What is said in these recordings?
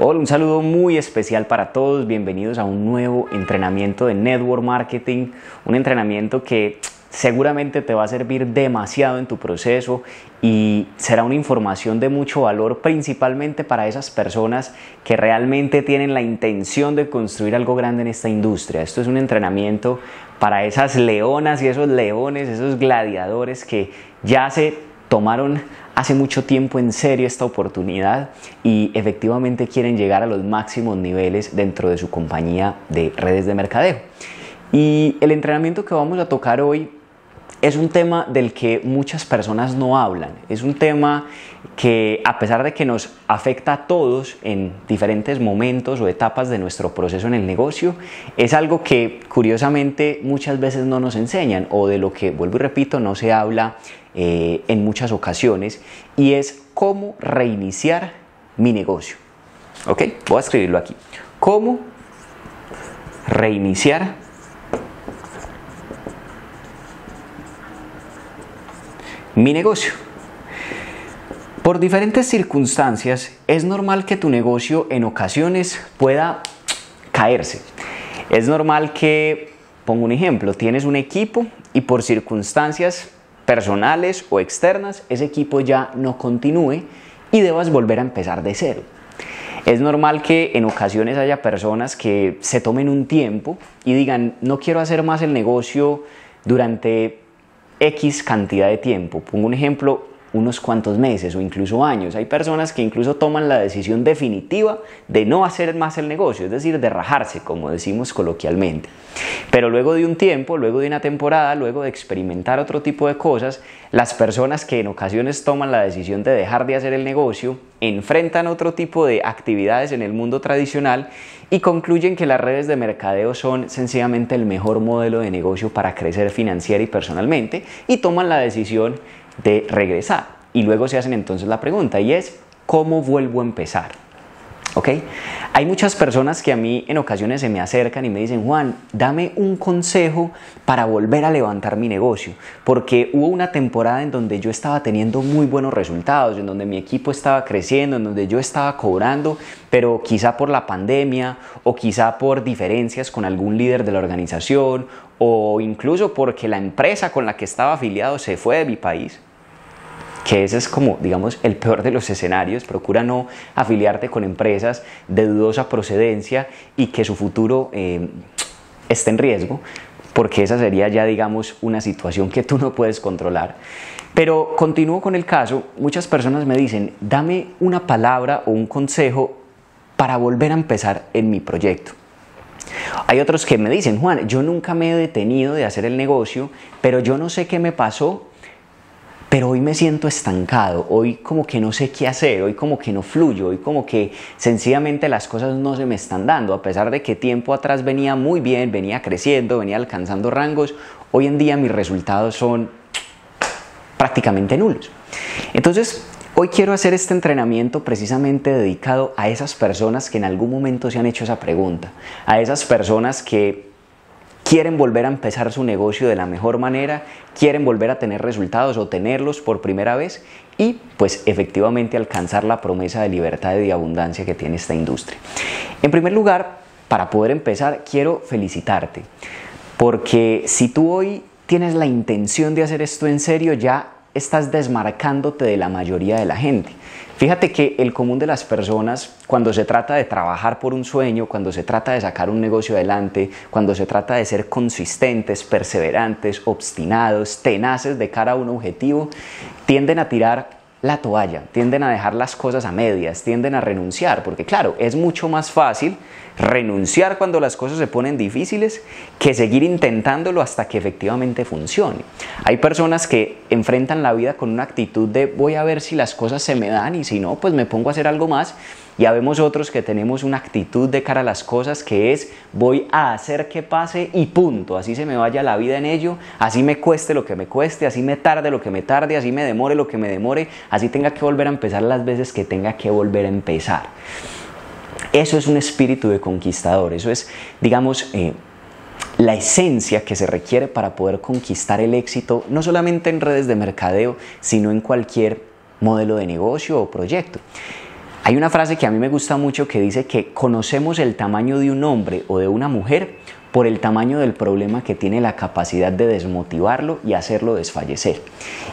Hola, un saludo muy especial para todos. Bienvenidos a un nuevo entrenamiento de Network Marketing. Un entrenamiento que seguramente te va a servir demasiado en tu proceso y será una información de mucho valor principalmente para esas personas que realmente tienen la intención de construir algo grande en esta industria. Esto es un entrenamiento para esas leonas y esos leones, esos gladiadores que ya se tomaron hace mucho tiempo en serio esta oportunidad y efectivamente quieren llegar a los máximos niveles dentro de su compañía de redes de mercadeo. Y el entrenamiento que vamos a tocar hoy es un tema del que muchas personas no hablan. Es un tema que a pesar de que nos afecta a todos en diferentes momentos o etapas de nuestro proceso en el negocio, es algo que curiosamente muchas veces no nos enseñan o de lo que, vuelvo y repito, no se habla eh, en muchas ocasiones y es cómo reiniciar mi negocio. ¿Ok? Voy a escribirlo aquí. ¿Cómo reiniciar mi negocio? Por diferentes circunstancias es normal que tu negocio en ocasiones pueda caerse. Es normal que, pongo un ejemplo, tienes un equipo y por circunstancias personales o externas, ese equipo ya no continúe y debas volver a empezar de cero. Es normal que en ocasiones haya personas que se tomen un tiempo y digan, no quiero hacer más el negocio durante X cantidad de tiempo. Pongo un ejemplo, unos cuantos meses o incluso años. Hay personas que incluso toman la decisión definitiva de no hacer más el negocio, es decir, de rajarse, como decimos coloquialmente. Pero luego de un tiempo, luego de una temporada, luego de experimentar otro tipo de cosas, las personas que en ocasiones toman la decisión de dejar de hacer el negocio, enfrentan otro tipo de actividades en el mundo tradicional y concluyen que las redes de mercadeo son sencillamente el mejor modelo de negocio para crecer financiera y personalmente y toman la decisión de regresar. Y luego se hacen entonces la pregunta y es, ¿cómo vuelvo a empezar? ¿Ok? Hay muchas personas que a mí en ocasiones se me acercan y me dicen, Juan, dame un consejo para volver a levantar mi negocio, porque hubo una temporada en donde yo estaba teniendo muy buenos resultados, en donde mi equipo estaba creciendo, en donde yo estaba cobrando, pero quizá por la pandemia o quizá por diferencias con algún líder de la organización o incluso porque la empresa con la que estaba afiliado se fue de mi país que ese es como, digamos, el peor de los escenarios. Procura no afiliarte con empresas de dudosa procedencia y que su futuro eh, esté en riesgo, porque esa sería ya, digamos, una situación que tú no puedes controlar. Pero continúo con el caso, muchas personas me dicen, dame una palabra o un consejo para volver a empezar en mi proyecto. Hay otros que me dicen, Juan, yo nunca me he detenido de hacer el negocio, pero yo no sé qué me pasó pero hoy me siento estancado, hoy como que no sé qué hacer, hoy como que no fluyo, hoy como que sencillamente las cosas no se me están dando, a pesar de que tiempo atrás venía muy bien, venía creciendo, venía alcanzando rangos, hoy en día mis resultados son prácticamente nulos. Entonces, hoy quiero hacer este entrenamiento precisamente dedicado a esas personas que en algún momento se han hecho esa pregunta, a esas personas que quieren volver a empezar su negocio de la mejor manera, quieren volver a tener resultados o tenerlos por primera vez y pues efectivamente alcanzar la promesa de libertad y de abundancia que tiene esta industria. En primer lugar, para poder empezar, quiero felicitarte, porque si tú hoy tienes la intención de hacer esto en serio, ya estás desmarcándote de la mayoría de la gente. Fíjate que el común de las personas, cuando se trata de trabajar por un sueño, cuando se trata de sacar un negocio adelante, cuando se trata de ser consistentes, perseverantes, obstinados, tenaces de cara a un objetivo, tienden a tirar la toalla, tienden a dejar las cosas a medias, tienden a renunciar, porque claro, es mucho más fácil renunciar cuando las cosas se ponen difíciles que seguir intentándolo hasta que efectivamente funcione. Hay personas que enfrentan la vida con una actitud de voy a ver si las cosas se me dan y si no, pues me pongo a hacer algo más ya vemos otros que tenemos una actitud de cara a las cosas que es voy a hacer que pase y punto, así se me vaya la vida en ello, así me cueste lo que me cueste, así me tarde lo que me tarde, así me demore lo que me demore, así tenga que volver a empezar las veces que tenga que volver a empezar. Eso es un espíritu de conquistador, eso es, digamos, eh, la esencia que se requiere para poder conquistar el éxito, no solamente en redes de mercadeo, sino en cualquier modelo de negocio o proyecto. Hay una frase que a mí me gusta mucho que dice que conocemos el tamaño de un hombre o de una mujer por el tamaño del problema que tiene la capacidad de desmotivarlo y hacerlo desfallecer.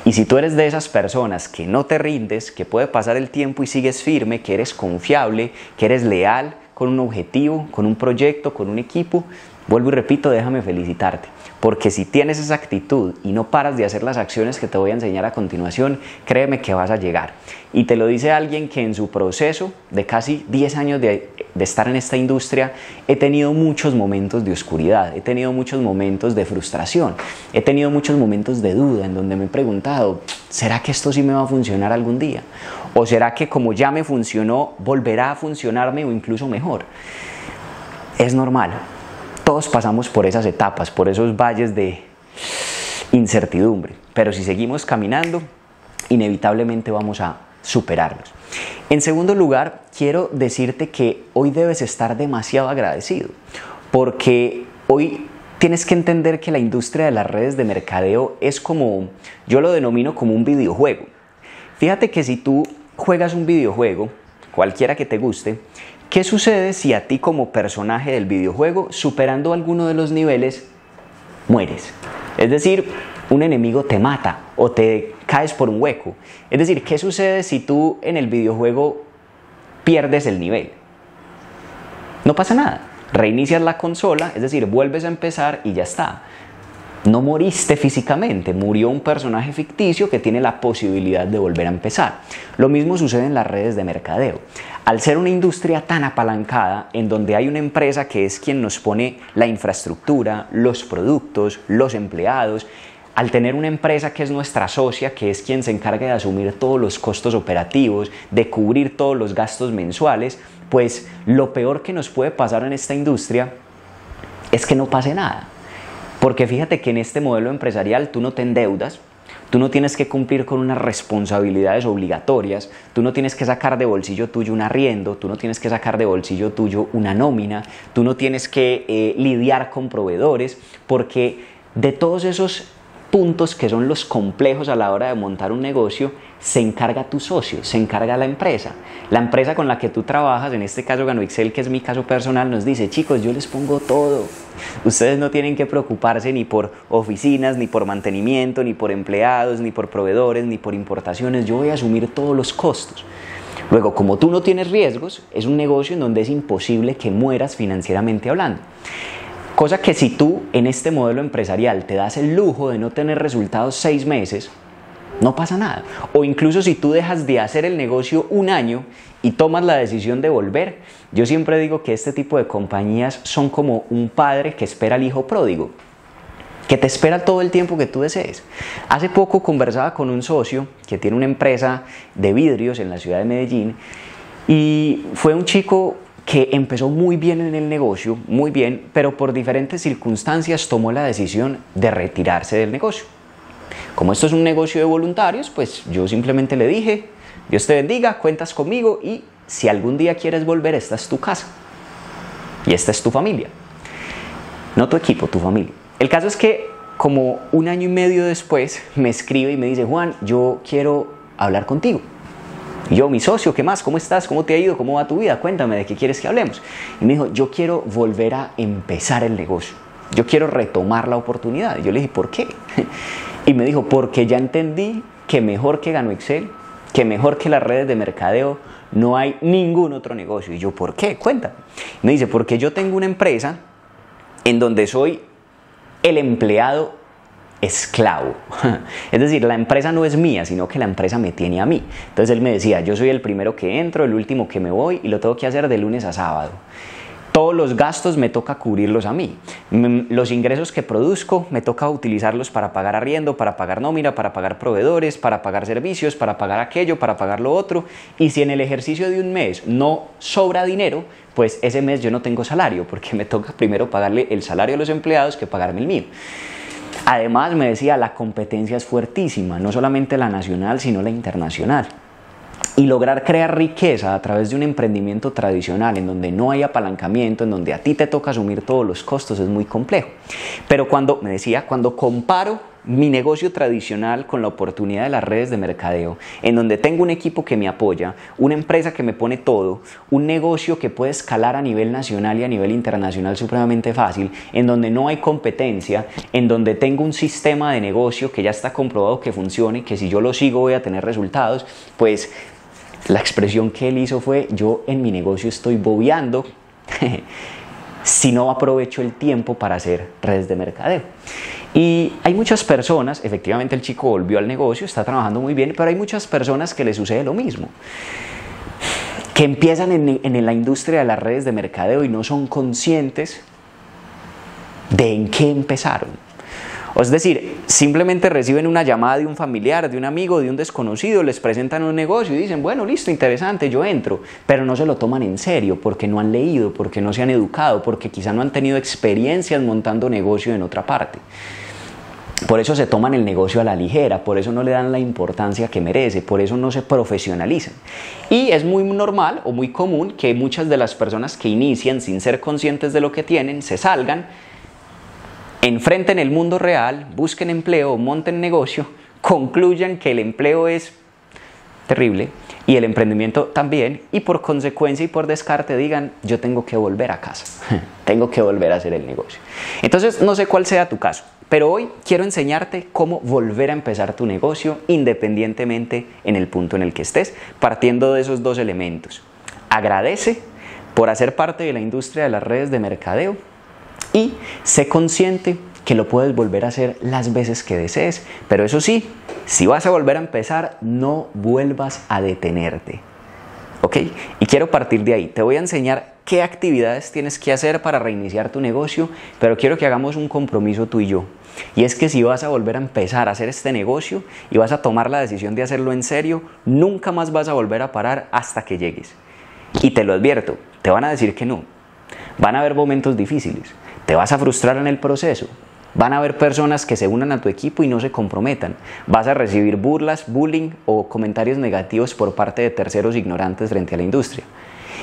Y si tú eres de esas personas que no te rindes, que puede pasar el tiempo y sigues firme, que eres confiable, que eres leal con un objetivo, con un proyecto, con un equipo, vuelvo y repito, déjame felicitarte. Porque si tienes esa actitud y no paras de hacer las acciones que te voy a enseñar a continuación, créeme que vas a llegar. Y te lo dice alguien que en su proceso de casi 10 años de, estar en esta industria, he tenido muchos momentos de oscuridad, he tenido muchos momentos de frustración, he tenido muchos momentos de duda en donde me he preguntado, ¿será que esto sí me va a funcionar algún día? ¿O será que como ya me funcionó, volverá a funcionarme o incluso mejor? Es normal, todos pasamos por esas etapas, por esos valles de incertidumbre, pero si seguimos caminando, inevitablemente vamos a superarlos. En segundo lugar, quiero decirte que hoy debes estar demasiado agradecido, porque hoy tienes que entender que la industria de las redes de mercadeo es como, yo lo denomino como un videojuego. Fíjate que si tú juegas un videojuego, cualquiera que te guste, ¿Qué sucede si a ti como personaje del videojuego, superando alguno de los niveles, mueres? Es decir, un enemigo te mata o te caes por un hueco. Es decir, ¿qué sucede si tú en el videojuego pierdes el nivel? No pasa nada. Reinicias la consola, es decir, vuelves a empezar y ya está. No moriste físicamente, murió un personaje ficticio que tiene la posibilidad de volver a empezar. Lo mismo sucede en las redes de mercadeo. Al ser una industria tan apalancada, en donde hay una empresa que es quien nos pone la infraestructura, los productos, los empleados, al tener una empresa que es nuestra socia, que es quien se encarga de asumir todos los costos operativos, de cubrir todos los gastos mensuales, pues lo peor que nos puede pasar en esta industria es que no pase nada. Porque fíjate que en este modelo empresarial tú no te endeudas, tú no tienes que cumplir con unas responsabilidades obligatorias, tú no tienes que sacar de bolsillo tuyo un arriendo, tú no tienes que sacar de bolsillo tuyo una nómina, tú no tienes que eh, lidiar con proveedores, porque de todos esos puntos que son los complejos a la hora de montar un negocio, se encarga tu socio, se encarga la empresa. La empresa con la que tú trabajas, en este caso Gano Excel, que es mi caso personal, nos dice, chicos, yo les pongo todo. Ustedes no tienen que preocuparse ni por oficinas, ni por mantenimiento, ni por empleados, ni por proveedores, ni por importaciones. Yo voy a asumir todos los costos. Luego, como tú no tienes riesgos, es un negocio en donde es imposible que mueras financieramente hablando. Cosa que si tú en este modelo empresarial te das el lujo de no tener resultados seis meses, no pasa nada. O incluso si tú dejas de hacer el negocio un año y tomas la decisión de volver, yo siempre digo que este tipo de compañías son como un padre que espera al hijo pródigo, que te espera todo el tiempo que tú desees. Hace poco conversaba con un socio que tiene una empresa de vidrios en la ciudad de Medellín y fue un chico que empezó muy bien en el negocio, muy bien, pero por diferentes circunstancias tomó la decisión de retirarse del negocio. Como esto es un negocio de voluntarios, pues yo simplemente le dije, Dios te bendiga, cuentas conmigo y si algún día quieres volver, esta es tu casa y esta es tu familia. No tu equipo, tu familia. El caso es que como un año y medio después me escribe y me dice, Juan, yo quiero hablar contigo. Yo, mi socio, ¿qué más? ¿Cómo estás? ¿Cómo te ha ido? ¿Cómo va tu vida? Cuéntame de qué quieres que hablemos. Y me dijo, yo quiero volver a empezar el negocio. Yo quiero retomar la oportunidad. Y yo le dije, ¿por qué? Y me dijo, porque ya entendí que mejor que Gano Excel, que mejor que las redes de mercadeo, no hay ningún otro negocio. Y yo, ¿por qué? Cuéntame. Me dice, porque yo tengo una empresa en donde soy el empleado esclavo. Es decir, la empresa no es mía, sino que la empresa me tiene a mí. Entonces él me decía, yo soy el primero que entro, el último que me voy y lo tengo que hacer de lunes a sábado. Todos los gastos me toca cubrirlos a mí. Los ingresos que produzco me toca utilizarlos para pagar arriendo, para pagar nómina, para pagar proveedores, para pagar servicios, para pagar aquello, para pagar lo otro. Y si en el ejercicio de un mes no sobra dinero, pues ese mes yo no tengo salario, porque me toca primero pagarle el salario a los empleados que pagarme el mío. Además, me decía, la competencia es fuertísima, no solamente la nacional, sino la internacional. Y lograr crear riqueza a través de un emprendimiento tradicional en donde no hay apalancamiento, en donde a ti te toca asumir todos los costos, es muy complejo. Pero cuando, me decía, cuando comparo mi negocio tradicional con la oportunidad de las redes de mercadeo, en donde tengo un equipo que me apoya, una empresa que me pone todo, un negocio que puede escalar a nivel nacional y a nivel internacional supremamente fácil, en donde no hay competencia, en donde tengo un sistema de negocio que ya está comprobado que funcione, que si yo lo sigo voy a tener resultados, pues la expresión que él hizo fue yo en mi negocio estoy bobeando si no aprovecho el tiempo para hacer redes de mercadeo. Y hay muchas personas, efectivamente el chico volvió al negocio, está trabajando muy bien, pero hay muchas personas que le sucede lo mismo que empiezan en, en, la industria de las redes de mercadeo y no son conscientes de en qué empezaron. Es decir, simplemente reciben una llamada de un familiar, de un amigo, de un desconocido, les presentan un negocio y dicen, bueno, listo, interesante, yo entro, pero no se lo toman en serio porque no han leído, porque no se han educado, porque quizá no han tenido experiencias montando negocio en otra parte. Por eso se toman el negocio a la ligera, por eso no le dan la importancia que merece, por eso no se profesionalizan. Y es muy normal o muy común que muchas de las personas que inician sin ser conscientes de lo que tienen se salgan, enfrenten el mundo real, busquen empleo, monten negocio, concluyan que el empleo es terrible y el emprendimiento también y por consecuencia y por descarte digan yo tengo que volver a casa, tengo que volver a hacer el negocio. Entonces no sé cuál sea tu caso, pero hoy quiero enseñarte cómo volver a empezar tu negocio independientemente en el punto en el que estés, partiendo de esos dos elementos. Agradece por hacer parte de la industria de las redes de mercadeo y sé consciente que lo puedes volver a hacer las veces que desees, pero eso sí, si vas a volver a empezar, no vuelvas a detenerte. ¿Ok? Y quiero partir de ahí. Te voy a enseñar qué actividades tienes que hacer para reiniciar tu negocio, pero quiero que hagamos un compromiso tú y yo. Y es que si vas a volver a empezar a hacer este negocio y vas a tomar la decisión de hacerlo en serio, nunca más vas a volver a parar hasta que llegues. Y te lo advierto, te van a decir que no. Van a haber momentos difíciles, te vas a frustrar en el proceso. Van a haber personas que se unan a tu equipo y no se comprometan. Vas a recibir burlas, bullying o comentarios negativos por parte de terceros ignorantes frente a la industria.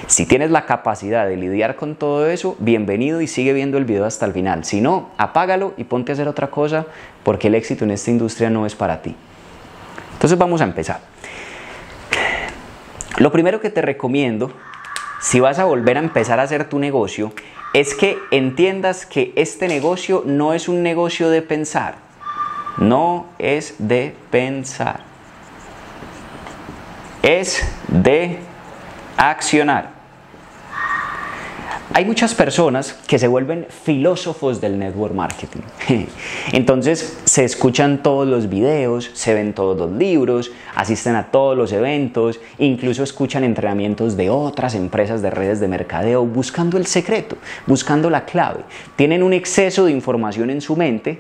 Si tienes la capacidad de lidiar con todo eso, bienvenido y sigue viendo el video hasta el final. Si no, apágalo y ponte a hacer otra cosa porque el éxito en esta industria no es para ti. Entonces vamos a empezar. Lo primero que te recomiendo, si vas a volver a empezar a hacer tu negocio, es que entiendas que este negocio no es un negocio de pensar, no es de pensar, es de accionar. Hay muchas personas que se vuelven filósofos del network marketing. Entonces se escuchan todos los videos, se ven todos los libros, asisten a todos los eventos, incluso escuchan entrenamientos de otras empresas de redes de mercadeo buscando el secreto, buscando la clave. Tienen un exceso de información en su mente,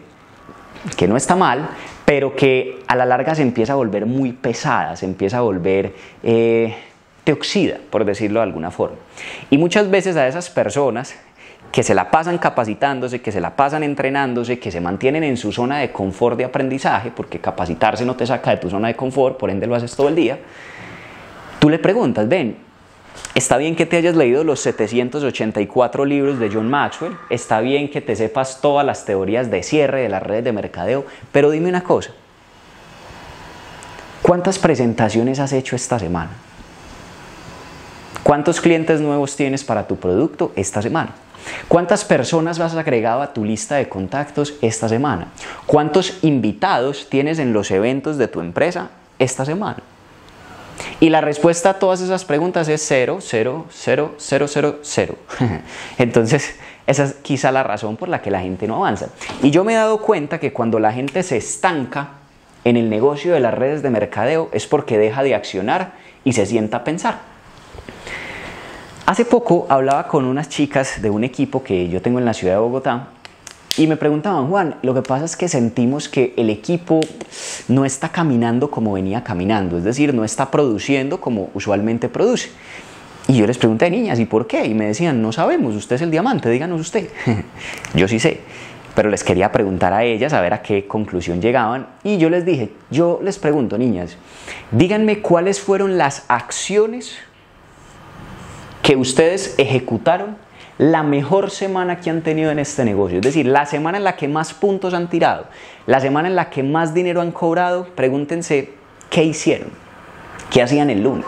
que no está mal, pero que a la larga se empieza a volver muy pesada, se empieza a volver... Eh, te oxida, por decirlo de alguna forma. Y muchas veces a esas personas que se la pasan capacitándose, que se la pasan entrenándose, que se mantienen en su zona de confort de aprendizaje, porque capacitarse no te saca de tu zona de confort, por ende lo haces todo el día, tú le preguntas, ven, está bien que te hayas leído los 784 libros de John Maxwell, está bien que te sepas todas las teorías de cierre de las redes de mercadeo, pero dime una cosa, ¿cuántas presentaciones has hecho esta semana? ¿Cuántos clientes nuevos tienes para tu producto esta semana? ¿Cuántas personas has agregado a tu lista de contactos esta semana? ¿Cuántos invitados tienes en los eventos de tu empresa esta semana? Y la respuesta a todas esas preguntas es cero, cero, cero, cero, cero, cero. Entonces, esa es quizá la razón por la que la gente no avanza. Y yo me he dado cuenta que cuando la gente se estanca en el negocio de las redes de mercadeo es porque deja de accionar y se sienta a pensar. Hace poco hablaba con unas chicas de un equipo que yo tengo en la ciudad de Bogotá y me preguntaban, Juan, lo que pasa es que sentimos que el equipo no está caminando como venía caminando, es decir, no está produciendo como usualmente produce. Y yo les pregunté, niñas, ¿y por qué? Y me decían, no sabemos, usted es el diamante, díganos usted. yo sí sé, pero les quería preguntar a ellas a ver a qué conclusión llegaban. Y yo les dije, yo les pregunto, niñas, díganme cuáles fueron las acciones que ustedes ejecutaron la mejor semana que han tenido en este negocio, es decir, la semana en la que más puntos han tirado, la semana en la que más dinero han cobrado, pregúntense qué hicieron, qué hacían el lunes,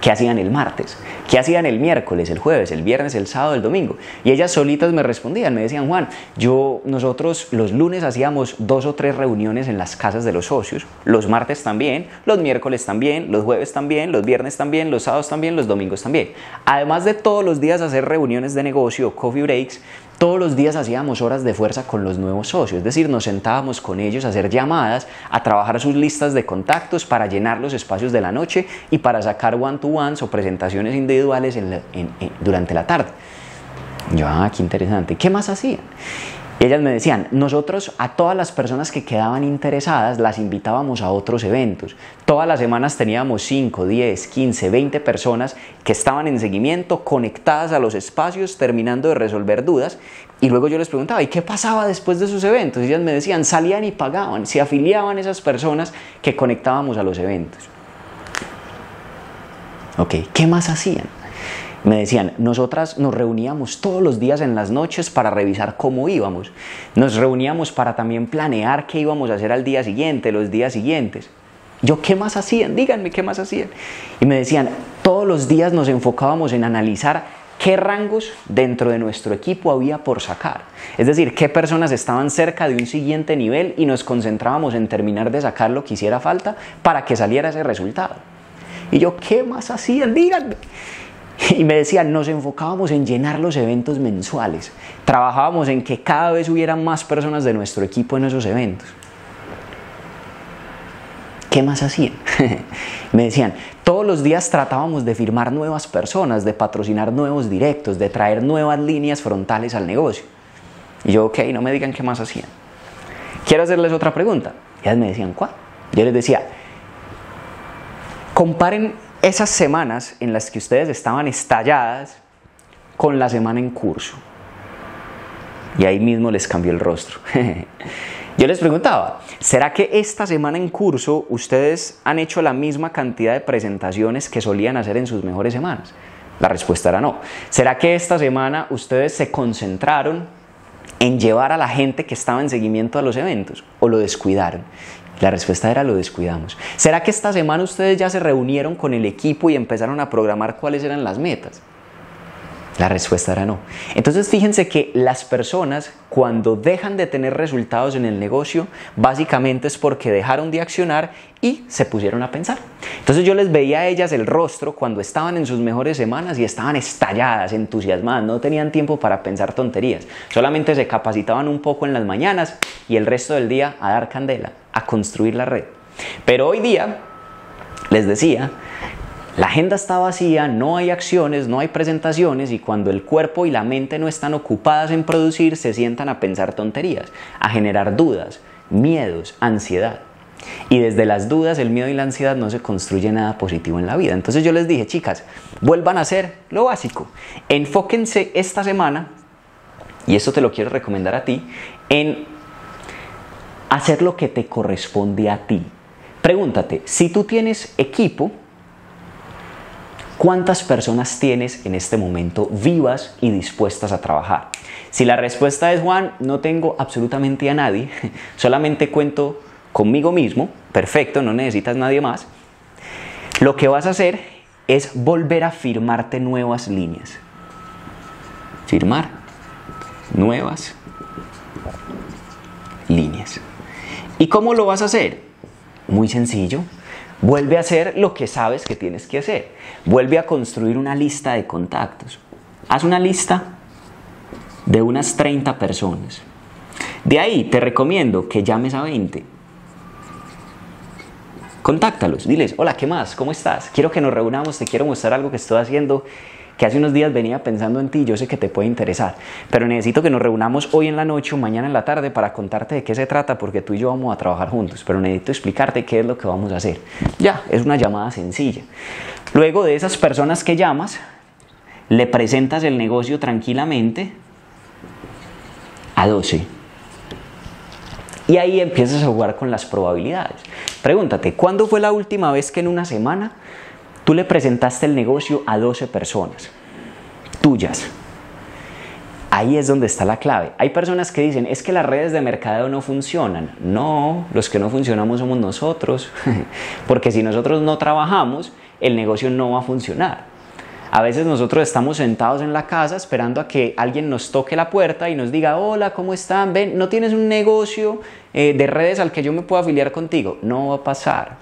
qué hacían el martes, ¿Qué hacían el miércoles, el jueves, el viernes, el sábado, el domingo? Y ellas solitas me respondían, me decían, Juan, yo, nosotros los lunes hacíamos dos o tres reuniones en las casas de los socios, los martes también, los miércoles también, los jueves también, los viernes también, los sábados también, los domingos también. Además de todos los días hacer reuniones de negocio, coffee breaks, todos los días hacíamos horas de fuerza con los nuevos socios, es decir, nos sentábamos con ellos a hacer llamadas, a trabajar sus listas de contactos para llenar los espacios de la noche y para sacar one-to-ones o presentaciones individuales durante la tarde. Yo, ah, qué interesante. ¿Qué más hacían? Ellas me decían, nosotros a todas las personas que quedaban interesadas las invitábamos a otros eventos. Todas las semanas teníamos 5, 10, 15, 20 personas que estaban en seguimiento, conectadas a los espacios, terminando de resolver dudas. Y luego yo les preguntaba, ¿y qué pasaba después de esos eventos? Y ellas me decían, salían y pagaban, se afiliaban esas personas que conectábamos a los eventos. Ok, ¿qué más hacían? Me decían, nosotras nos reuníamos todos los días en las noches para revisar cómo íbamos. Nos reuníamos para también planear qué íbamos a hacer al día siguiente, los días siguientes. Yo, ¿qué más hacían? Díganme, ¿qué más hacían? Y me decían, todos los días nos enfocábamos en analizar qué rangos dentro de nuestro equipo había por sacar. Es decir, qué personas estaban cerca de un siguiente nivel y nos concentrábamos en terminar de sacar lo que hiciera falta para que saliera ese resultado. Y yo, ¿qué más hacían? Díganme. Y me decían, nos enfocábamos en llenar los eventos mensuales. Trabajábamos en que cada vez hubieran más personas de nuestro equipo en esos eventos. ¿Qué más hacían? me decían, todos los días tratábamos de firmar nuevas personas, de patrocinar nuevos directos, de traer nuevas líneas frontales al negocio. Y yo, ok, no me digan qué más hacían. Quiero hacerles otra pregunta. Ellas me decían, ¿cuál? Yo les decía, comparen esas semanas en las que ustedes estaban estalladas con la semana en curso. Y ahí mismo les cambió el rostro. Yo les preguntaba, ¿será que esta semana en curso ustedes han hecho la misma cantidad de presentaciones que solían hacer en sus mejores semanas? La respuesta era no. ¿Será que esta semana ustedes se concentraron en llevar a la gente que estaba en seguimiento a los eventos o lo descuidaron? La respuesta era lo descuidamos. ¿Será que esta semana ustedes ya se reunieron con el equipo y empezaron a programar cuáles eran las metas? La respuesta era no. Entonces fíjense que las personas cuando dejan de tener resultados en el negocio, básicamente es porque dejaron de accionar y se pusieron a pensar. Entonces yo les veía a ellas el rostro cuando estaban en sus mejores semanas y estaban estalladas, entusiasmadas, no tenían tiempo para pensar tonterías, solamente se capacitaban un poco en las mañanas y el resto del día a dar candela, a construir la red. Pero hoy día, les decía, la agenda está vacía, no hay acciones, no hay presentaciones y cuando el cuerpo y la mente no están ocupadas en producir, se sientan a pensar tonterías, a generar dudas, miedos, ansiedad. Y desde las dudas, el miedo y la ansiedad no se construye nada positivo en la vida. Entonces yo les dije, chicas, vuelvan a hacer lo básico. Enfóquense esta semana, y esto te lo quiero recomendar a ti, en hacer lo que te corresponde a ti. Pregúntate, si tú tienes equipo, ¿Cuántas personas tienes en este momento vivas y dispuestas a trabajar? Si la respuesta es Juan, no tengo absolutamente a nadie, solamente cuento conmigo mismo, perfecto, no necesitas nadie más. Lo que vas a hacer es volver a firmarte nuevas líneas. Firmar nuevas líneas. ¿Y cómo lo vas a hacer? Muy sencillo, Vuelve a hacer lo que sabes que tienes que hacer. Vuelve a construir una lista de contactos. Haz una lista de unas 30 personas. De ahí te recomiendo que llames a 20. Contáctalos, diles, hola, ¿qué más? ¿Cómo estás? Quiero que nos reunamos, te quiero mostrar algo que estoy haciendo que hace unos días venía pensando en ti, yo sé que te puede interesar, pero necesito que nos reunamos hoy en la noche o mañana en la tarde para contarte de qué se trata, porque tú y yo vamos a trabajar juntos, pero necesito explicarte qué es lo que vamos a hacer. Ya, es una llamada sencilla. Luego de esas personas que llamas, le presentas el negocio tranquilamente a 12. Y ahí empiezas a jugar con las probabilidades. Pregúntate, ¿cuándo fue la última vez que en una semana Tú le presentaste el negocio a 12 personas tuyas Ahí es donde está la clave. Hay personas que dicen, es que las redes de mercadeo no funcionan. No, los que no funcionamos somos nosotros. Porque si nosotros no trabajamos, el negocio no va a funcionar. A veces nosotros estamos sentados en la casa esperando a que alguien nos toque la puerta y nos diga, hola, ¿cómo están? Ven, ¿no tienes un negocio eh, de redes al que yo me puedo afiliar contigo? No va a pasar.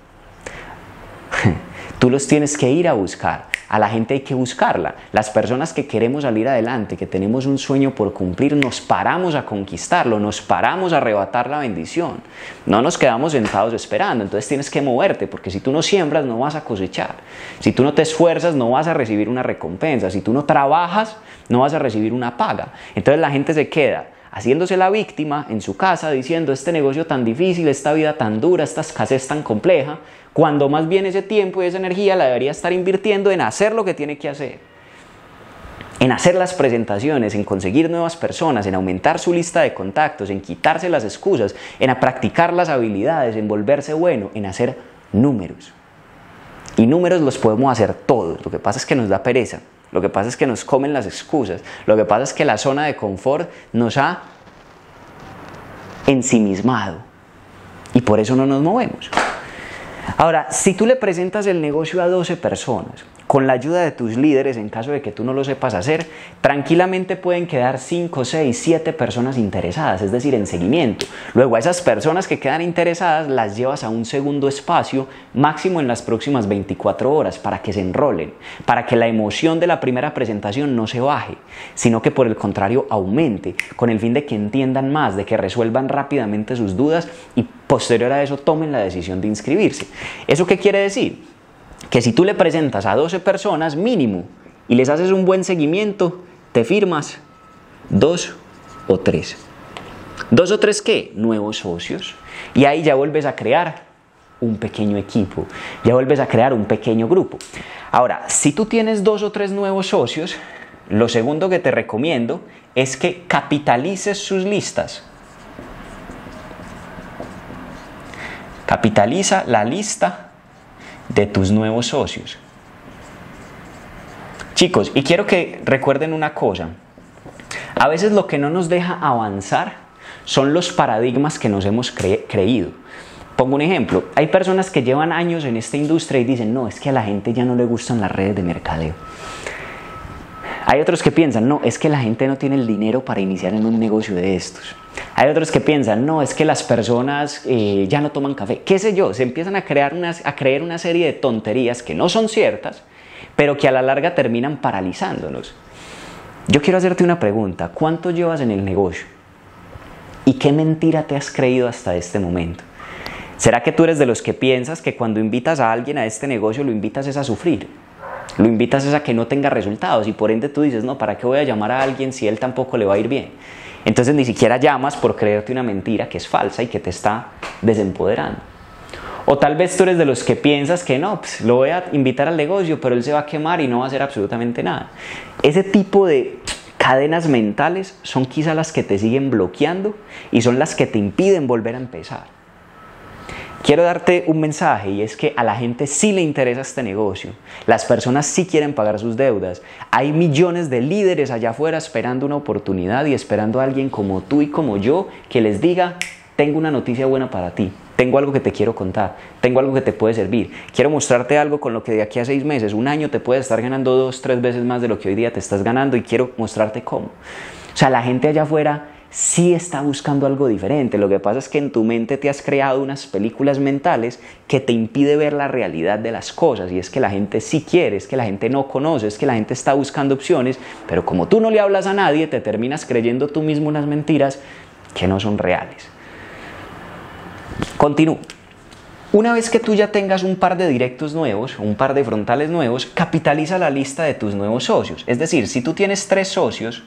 Tú los tienes que ir a buscar. A la gente hay que buscarla. Las personas que queremos salir adelante, que tenemos un sueño por cumplir, nos paramos a conquistarlo, nos paramos a arrebatar la bendición. No nos quedamos sentados esperando. Entonces tienes que moverte, porque si tú no siembras, no vas a cosechar. Si tú no te esfuerzas, no vas a recibir una recompensa. Si tú no trabajas, no vas a recibir una paga. Entonces la gente se queda haciéndose la víctima en su casa diciendo este negocio tan difícil, esta vida tan dura, esta escasez tan compleja, cuando más bien ese tiempo y esa energía la debería estar invirtiendo en hacer lo que tiene que hacer, en hacer las presentaciones, en conseguir nuevas personas, en aumentar su lista de contactos, en quitarse las excusas, en practicar las habilidades, en volverse bueno, en hacer números. Y números los podemos hacer todos, lo que pasa es que nos da pereza. Lo que pasa es que nos comen las excusas. Lo que pasa es que la zona de confort nos ha ensimismado. Y por eso no nos movemos. Ahora, si tú le presentas el negocio a 12 personas, con la ayuda de tus líderes, en caso de que tú no lo sepas hacer, tranquilamente pueden quedar 5, 6, 7 personas interesadas, es decir, en seguimiento. Luego a esas personas que quedan interesadas las llevas a un segundo espacio, máximo en las próximas 24 horas, para que se enrolen, para que la emoción de la primera presentación no se baje, sino que por el contrario aumente, con el fin de que entiendan más, de que resuelvan rápidamente sus dudas y posterior a eso tomen la decisión de inscribirse. ¿Eso qué quiere decir? Que si tú le presentas a 12 personas mínimo y les haces un buen seguimiento, te firmas dos o tres. ¿Dos o tres qué? Nuevos socios. Y ahí ya vuelves a crear un pequeño equipo, ya vuelves a crear un pequeño grupo. Ahora, si tú tienes dos o tres nuevos socios, lo segundo que te recomiendo es que capitalices sus listas. Capitaliza la lista de tus nuevos socios. Chicos, y quiero que recuerden una cosa. A veces lo que no nos deja avanzar son los paradigmas que nos hemos creído. Pongo un ejemplo. Hay personas que llevan años en esta industria y dicen, no, es que a la gente ya no le gustan las redes de mercadeo. Hay otros que piensan, no, es que la gente no tiene el dinero para iniciar en un negocio de estos. Hay otros que piensan, no, es que las personas eh, ya no toman café. ¿Qué sé yo? Se empiezan a, crear a creer una serie de tonterías que no son ciertas, pero que a la larga terminan paralizándonos. Yo quiero hacerte una pregunta. ¿Cuánto llevas en el negocio? ¿Y qué mentira te has creído hasta este momento? ¿Será que tú eres de los que piensas que cuando invitas a alguien a este negocio lo invitas es a sufrir? Lo invitas es a que no tenga resultados y por ende tú dices, no, ¿para qué voy a llamar a alguien si él tampoco le va a ir bien? Entonces ni siquiera llamas por creerte una mentira que es falsa y que te está desempoderando. O tal vez tú eres de los que piensas que no, pues, lo voy a invitar al negocio, pero él se va a quemar y no va a hacer absolutamente nada. Ese tipo de cadenas mentales son quizá las que te siguen bloqueando y son las que te impiden volver a empezar. Quiero darte un mensaje y es que a la gente sí le interesa este negocio. Las personas sí quieren pagar sus deudas. Hay millones de líderes allá afuera esperando una oportunidad y esperando a alguien como tú y como yo que les diga, tengo una noticia buena para ti. Tengo algo que te quiero contar, tengo algo que te puede servir. Quiero mostrarte algo con lo que de aquí a seis meses, un año, te puedes estar ganando dos, tres veces más de lo que hoy día te estás ganando y quiero mostrarte cómo. O sea, la gente allá afuera sí está buscando algo diferente. Lo que pasa es que en tu mente te has creado unas películas mentales que te impide ver la realidad de las cosas. Y es que la gente sí quiere, es que la gente no conoce, es que la gente está buscando opciones, pero como tú no le hablas a nadie, te terminas creyendo tú mismo unas mentiras que no son reales. Continúo. Una vez que tú ya tengas un par de directos nuevos, un par de frontales nuevos, capitaliza la lista de tus nuevos socios. Es decir, si tú tienes tres socios,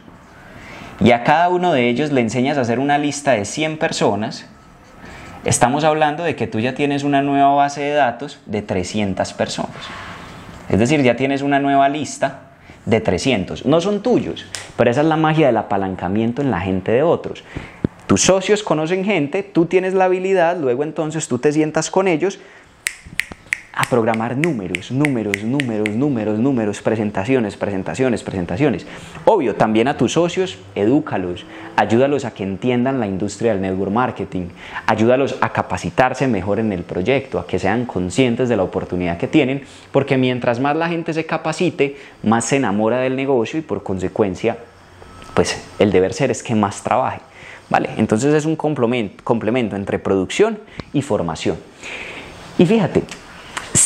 y a cada uno de ellos le enseñas a hacer una lista de 100 personas, estamos hablando de que tú ya tienes una nueva base de datos de 300 personas. Es decir, ya tienes una nueva lista de 300. No son tuyos, pero esa es la magia del apalancamiento en la gente de otros. Tus socios conocen gente, tú tienes la habilidad, luego entonces tú te sientas con ellos, a programar números, números, números, números, números, presentaciones, presentaciones, presentaciones. Obvio, también a tus socios, edúcalos, ayúdalos a que entiendan la industria del network marketing, ayúdalos a capacitarse mejor en el proyecto, a que sean conscientes de la oportunidad que tienen, porque mientras más la gente se capacite, más se enamora del negocio y por consecuencia, pues el deber ser es que más trabaje. ¿Vale? Entonces es un complemento, complemento entre producción y formación. Y fíjate,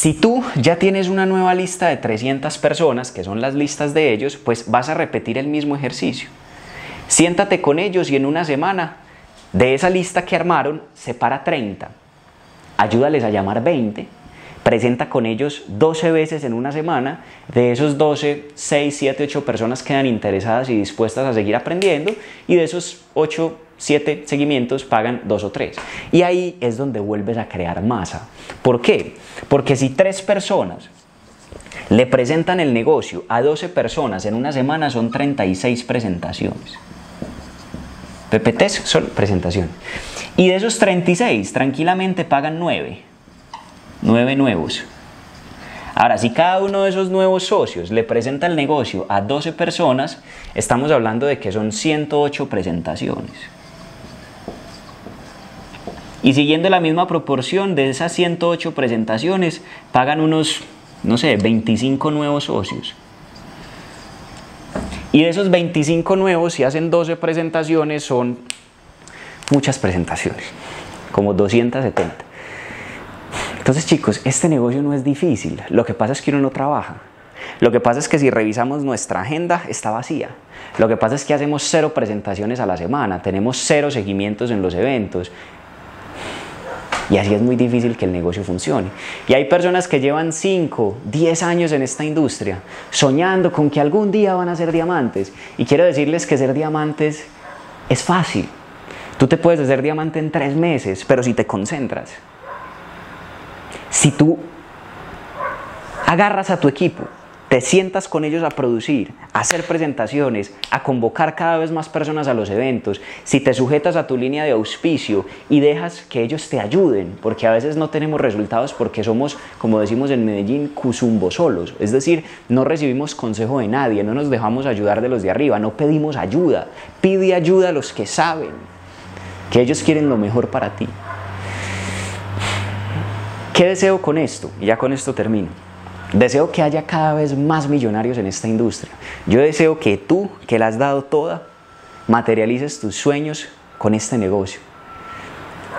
si tú ya tienes una nueva lista de 300 personas, que son las listas de ellos, pues vas a repetir el mismo ejercicio. Siéntate con ellos y en una semana de esa lista que armaron, separa 30. Ayúdales a llamar 20. Presenta con ellos 12 veces en una semana. De esos 12, 6, 7, 8 personas quedan interesadas y dispuestas a seguir aprendiendo. Y de esos 8 siete seguimientos pagan dos o tres. Y ahí es donde vuelves a crear masa. ¿Por qué? Porque si tres personas le presentan el negocio a 12 personas en una semana son 36 presentaciones. PPTs son presentaciones. Y de esos 36, tranquilamente pagan 9. 9 nuevos. Ahora, si cada uno de esos nuevos socios le presenta el negocio a 12 personas, estamos hablando de que son 108 presentaciones. Y siguiendo la misma proporción de esas 108 presentaciones, pagan unos, no sé, 25 nuevos socios. Y de esos 25 nuevos, si hacen 12 presentaciones, son muchas presentaciones, como 270. Entonces chicos, este negocio no es difícil, lo que pasa es que uno no trabaja. Lo que pasa es que si revisamos nuestra agenda está vacía. Lo que pasa es que hacemos cero presentaciones a la semana, tenemos cero seguimientos en los eventos, y así es muy difícil que el negocio funcione. Y hay personas que llevan 5, 10 años en esta industria, soñando con que algún día van a ser diamantes. Y quiero decirles que ser diamantes es fácil. Tú te puedes hacer diamante en tres meses, pero si te concentras. Si tú agarras a tu equipo te sientas con ellos a producir, a hacer presentaciones, a convocar cada vez más personas a los eventos, si te sujetas a tu línea de auspicio y dejas que ellos te ayuden, porque a veces no tenemos resultados porque somos, como decimos en Medellín, cusumbo solos, es decir, no recibimos consejo de nadie, no nos dejamos ayudar de los de arriba, no pedimos ayuda, pide ayuda a los que saben, que ellos quieren lo mejor para ti. ¿Qué deseo con esto? Y ya con esto termino Deseo que haya cada vez más millonarios en esta industria. Yo deseo que tú, que la has dado toda, materialices tus sueños con este negocio.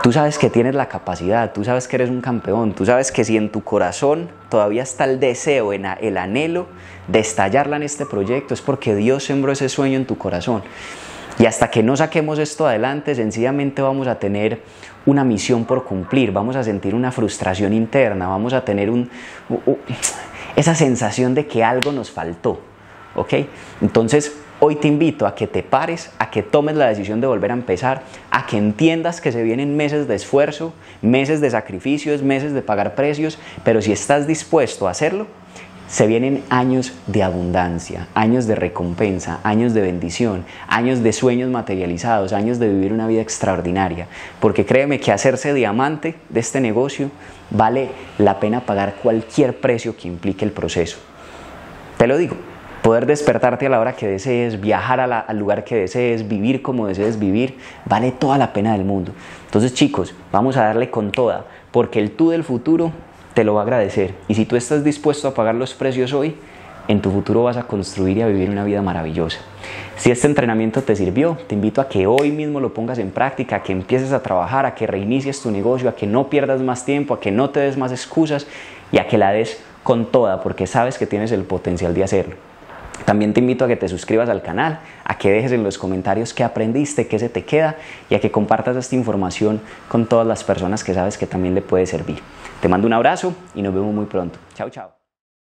Tú sabes que tienes la capacidad, tú sabes que eres un campeón, tú sabes que si en tu corazón todavía está el deseo, el anhelo de estallarla en este proyecto, es porque Dios sembró ese sueño en tu corazón. Y hasta que no saquemos esto adelante, sencillamente vamos a tener una misión por cumplir, vamos a sentir una frustración interna, vamos a tener esa sensación de que algo nos faltó. ¿Ok? Entonces, hoy te invito a que te pares, a que tomes la decisión de volver a empezar, a que entiendas que se vienen meses de esfuerzo, meses de sacrificios, meses de pagar precios, pero si estás dispuesto a hacerlo, se vienen años de abundancia, años de recompensa, años de bendición, años de sueños materializados, años de vivir una vida extraordinaria. Porque créeme que hacerse diamante de este negocio vale la pena pagar cualquier precio que implique el proceso. Te lo digo, poder despertarte a la hora que desees, viajar al lugar que desees, vivir como desees vivir, vale toda la pena del mundo. Entonces chicos, vamos a darle con toda, porque el tú del futuro te lo va a agradecer. Y si tú estás dispuesto a pagar los precios hoy, en tu futuro vas a construir y a vivir una vida maravillosa. Si este entrenamiento te sirvió, te invito a que hoy mismo lo pongas en práctica, a que empieces a trabajar, a que reinicies tu negocio, a que no pierdas más tiempo, a que no te des más excusas y a que la des con toda, porque sabes que tienes el potencial de hacerlo. También te invito a que te suscribas al canal, a que dejes en los comentarios qué aprendiste, qué se te queda y a que compartas esta información con todas las personas que sabes que también le puede servir. Te mando un abrazo y nos vemos muy pronto. Chao, chao.